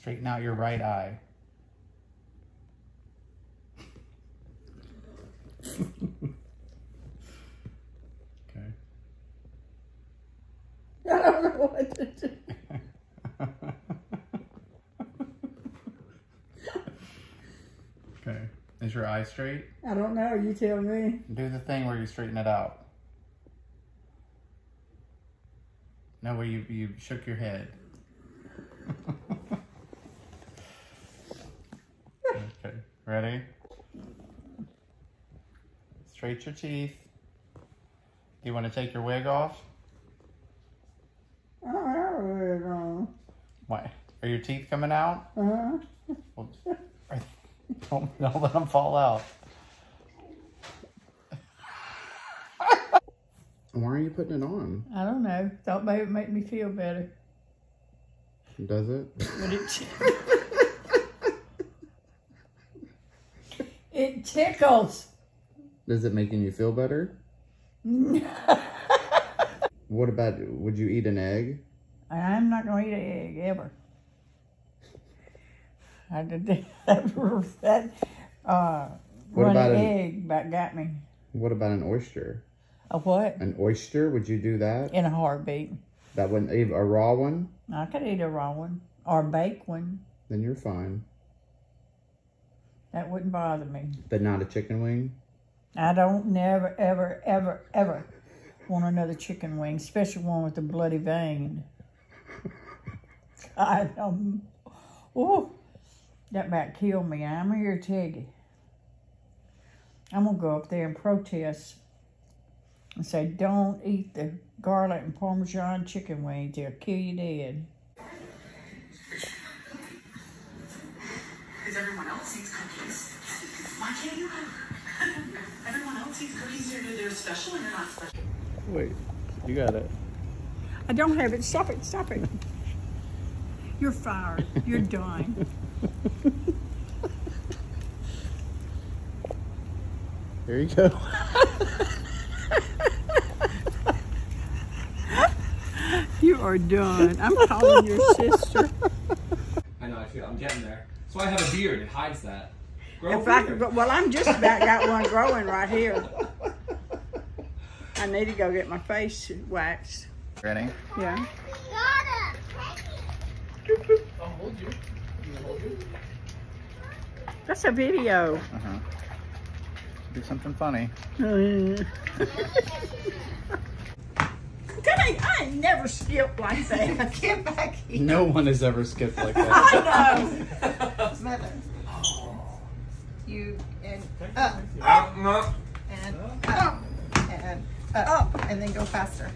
Straighten out your right eye. okay. I don't know what to do. okay. Is your eye straight? I don't know. You tell me. Do the thing where you straighten it out. No, where you, you shook your head. okay, ready? Straight your teeth. Do you want to take your wig off? I don't have a wig on. Why? Are your teeth coming out? Uh-huh. Well, don't, don't let them fall out. Why are you putting it on? I don't know. Thought maybe it'd make me feel better. Does it? But it, it tickles. Does it making you feel better? What about, would you eat an egg? I'm not going to eat an egg ever. I did that. that uh, What runny about an- egg about got me. What about an oyster? A what? An oyster, would you do that? In a heartbeat. That wouldn't, even a raw one? I could eat a raw one or bake one. Then you're fine. That wouldn't bother me. But not a chicken wing? I don't never, ever, ever, ever want another chicken wing, especially one with a bloody vein. God, um, oh, that about killed me. I'm here to you. I'm gonna go up there and protest and say, "Don't eat the garlic and parmesan chicken wings; they'll kill you dead." Because everyone else eats cookies. Why can't you have? everyone else eats cookies. You're, they're special and you're not special. Wait, you got it. I don't have it. Stop it! Stop it! You're fired. You're done. There you go. You are done. I'm calling your sister. I know, I feel I'm getting there. So I have a beard, it hides that. Grow If a I beard. could, well, I'm just about got one growing right here. I need to go get my face waxed. Ready? Yeah. I'll hold you. I'll hold you. That's a video. Uh-huh. Do something funny. that ain't, I never skipped like that. Get back here. No one has ever skipped like that. I know. Mother. You and up Uh, no. and up and up and then go faster.